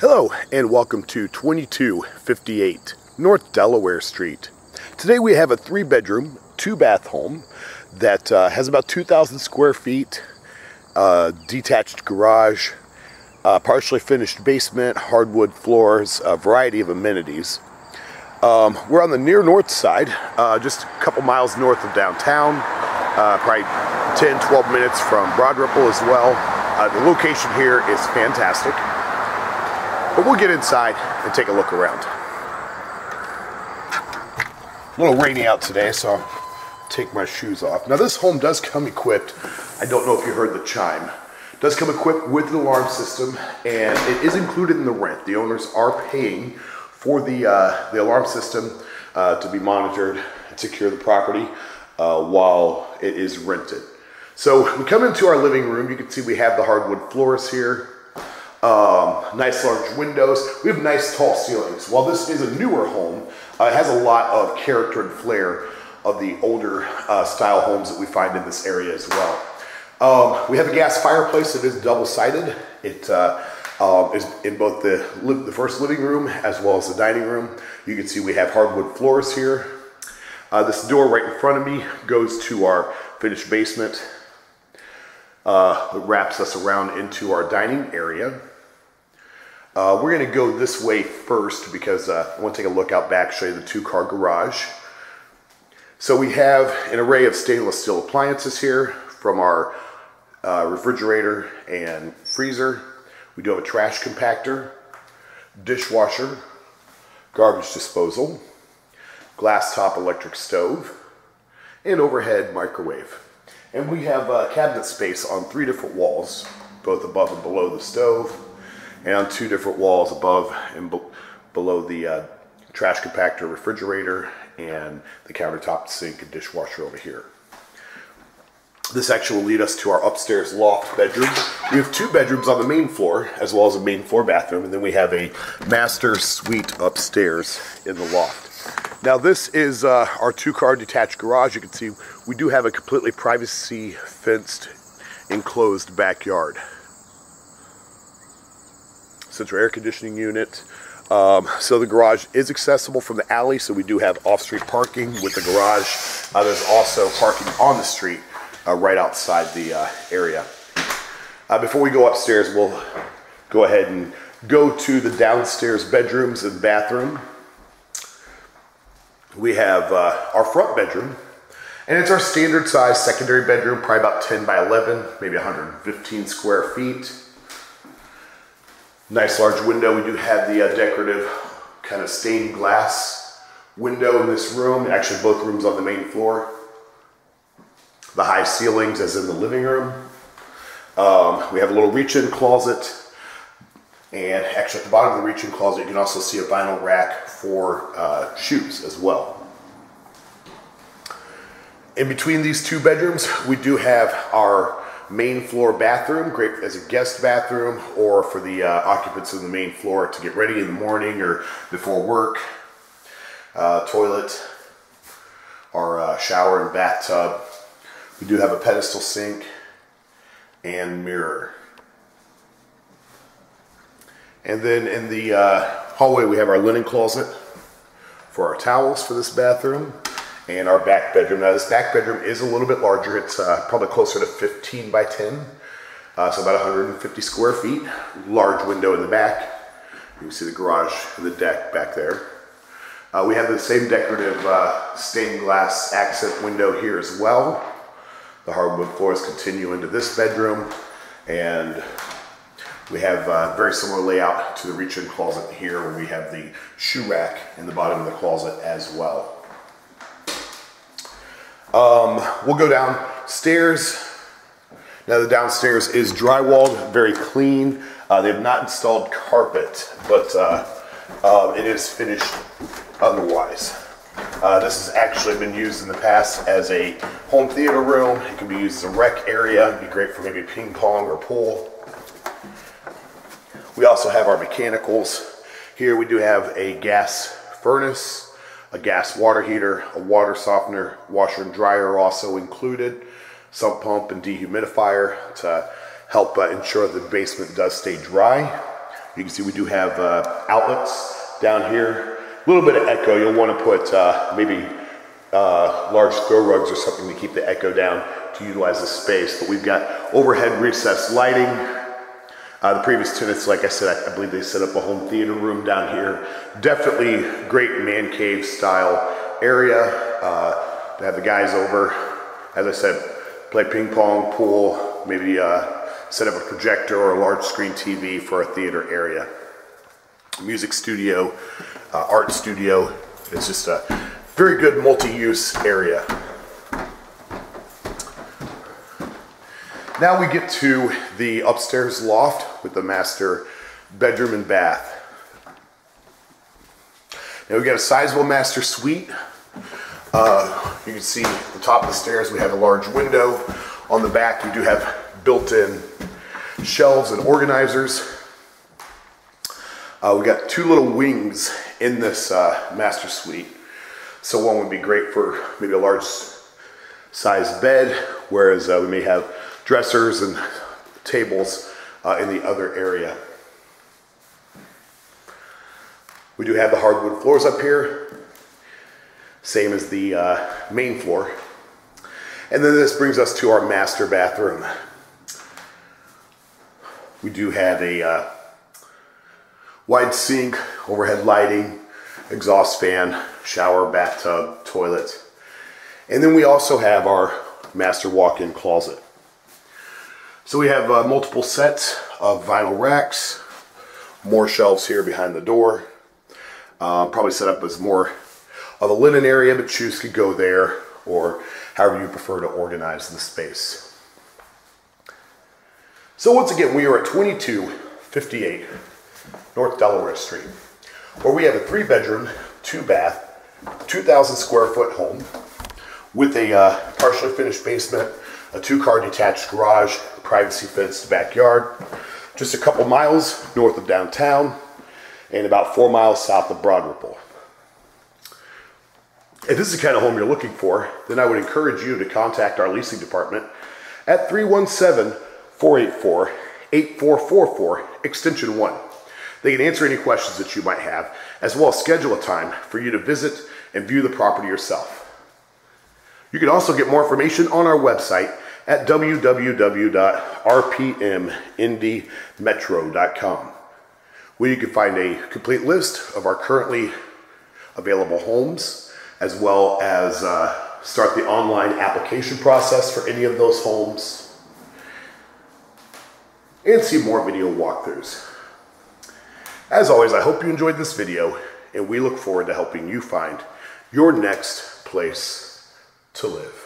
Hello and welcome to 2258 North Delaware Street. Today we have a three bedroom, two bath home that uh, has about 2,000 square feet, uh, detached garage, uh, partially finished basement, hardwood floors, a variety of amenities. Um, we're on the near north side, uh, just a couple miles north of downtown, uh, probably 10, 12 minutes from Broad Ripple as well. Uh, the location here is fantastic. But we'll get inside and take a look around. A little rainy out today, so I'll take my shoes off. Now this home does come equipped, I don't know if you heard the chime, does come equipped with an alarm system and it is included in the rent. The owners are paying for the, uh, the alarm system uh, to be monitored and secure the property uh, while it is rented. So we come into our living room, you can see we have the hardwood floors here, um, nice large windows. We have nice tall ceilings. While this is a newer home, uh, it has a lot of character and flair of the older uh, style homes that we find in this area as well. Um, we have a gas fireplace. that is double-sided. It uh, um, is in both the, the first living room as well as the dining room. You can see we have hardwood floors here. Uh, this door right in front of me goes to our finished basement. Uh, it wraps us around into our dining area. Uh, we're going to go this way first because uh, I want to take a look out back, show you the two-car garage. So we have an array of stainless steel appliances here from our uh, refrigerator and freezer. We do have a trash compactor, dishwasher, garbage disposal, glass top electric stove, and overhead microwave. And we have uh, cabinet space on three different walls, both above and below the stove and on two different walls above and be below the uh, trash compactor refrigerator and the countertop sink and dishwasher over here. This actually will lead us to our upstairs loft bedroom. We have two bedrooms on the main floor as well as a main floor bathroom and then we have a master suite upstairs in the loft. Now this is uh, our two-car detached garage. You can see we do have a completely privacy fenced enclosed backyard central air conditioning unit. Um, so the garage is accessible from the alley, so we do have off-street parking with the garage. Uh, there's also parking on the street uh, right outside the uh, area. Uh, before we go upstairs, we'll go ahead and go to the downstairs bedrooms and bathroom. We have uh, our front bedroom, and it's our standard size secondary bedroom, probably about 10 by 11, maybe 115 square feet. Nice large window. We do have the uh, decorative kind of stained glass window in this room. Actually, both rooms on the main floor. The high ceilings as in the living room. Um, we have a little reach-in closet. And actually at the bottom of the reach-in closet, you can also see a vinyl rack for uh, shoes as well. In between these two bedrooms, we do have our main floor bathroom, great as a guest bathroom or for the uh, occupants of the main floor to get ready in the morning or before work. Uh, toilet, our uh, shower and bathtub. We do have a pedestal sink and mirror. And then in the uh, hallway we have our linen closet for our towels for this bathroom and our back bedroom. Now this back bedroom is a little bit larger. It's uh, probably closer to 15 by 10. Uh, so about 150 square feet. Large window in the back. You can see the garage and the deck back there. Uh, we have the same decorative uh, stained glass accent window here as well. The hardwood floors continue into this bedroom and we have a uh, very similar layout to the reach-in closet here where we have the shoe rack in the bottom of the closet as well. Um, we'll go downstairs. Now the downstairs is drywalled, very clean. Uh, they have not installed carpet, but uh, uh, it is finished otherwise. Uh, this has actually been used in the past as a home theater room. It can be used as a rec area. It'd be great for maybe ping pong or pool. We also have our mechanicals. Here we do have a gas furnace a gas water heater, a water softener, washer and dryer also included, sump pump and dehumidifier to help uh, ensure the basement does stay dry. You can see we do have uh, outlets down here. A little bit of echo. You'll want to put uh, maybe uh, large throw rugs or something to keep the echo down to utilize the space. But we've got overhead recessed lighting. Uh, the previous tenants, like I said, I, I, believe they set up a home theater room down here. Definitely great man cave style area uh, to have the guys over. As I said, play ping pong, pool, maybe uh, set up a projector or a large screen TV for a theater area. Music studio, uh, art studio. It's just a very good multi-use area. Now we get to the upstairs loft with the master bedroom and bath. Now we've got a sizable master suite. Uh, you can see the top of the stairs, we have a large window. On the back, we do have built-in shelves and organizers. Uh, we got two little wings in this uh, master suite. So one would be great for maybe a large size bed, whereas uh, we may have dressers and tables uh, in the other area. We do have the hardwood floors up here, same as the uh, main floor. And then this brings us to our master bathroom. We do have a uh, wide sink, overhead lighting, exhaust fan, shower, bathtub, toilet. And then we also have our master walk-in closet. So we have uh, multiple sets of vinyl racks, more shelves here behind the door. Uh, probably set up as more of a linen area, but shoes could go there or however you prefer to organize the space. So once again, we are at 2258 North Delaware Street, where we have a three bedroom, two bath, 2,000 square foot home with a uh, partially finished basement, a two car detached garage, privacy fenced backyard, just a couple miles north of downtown and about four miles south of Broad Ripple. If this is the kind of home you're looking for, then I would encourage you to contact our leasing department at 317 484 8444, extension 1. They can answer any questions that you might have, as well as schedule a time for you to visit and view the property yourself. You can also get more information on our website at www.rpmindymetro.com, where you can find a complete list of our currently available homes, as well as uh, start the online application process for any of those homes, and see more video walkthroughs. As always, I hope you enjoyed this video, and we look forward to helping you find your next place to live.